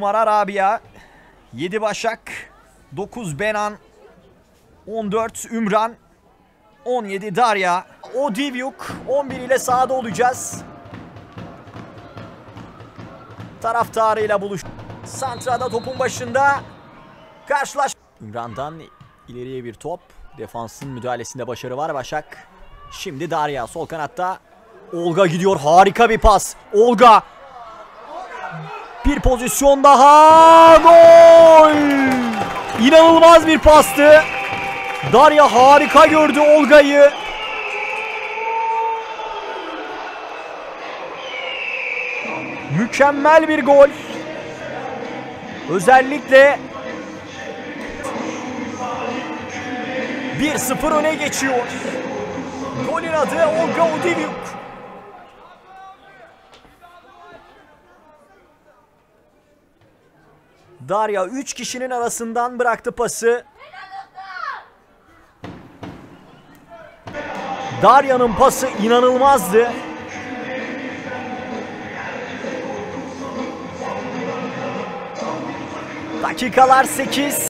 numara Rabia. 7 Başak. 9 Benan. 14 Ümran. 17 Darya. Odivyuk 11 ile sahada olacağız. Taraftarıyla buluş. Santra'da topun başında. Karşılaş. Ümran'dan ileriye bir top. Defansın müdahalesinde başarı var Başak. Şimdi Darya sol kanatta. Olga gidiyor. Harika bir pas. Olga. Bir pozisyon daha. Gol! İnanılmaz bir pastı. Darya harika gördü Olga'yı. Mükemmel bir gol. Özellikle 1-0 öne geçiyor. Golün adı Olga Odivyuk. Darya 3 kişinin arasından bıraktı pası. Darya'nın pası inanılmazdı. Dakikalar 8.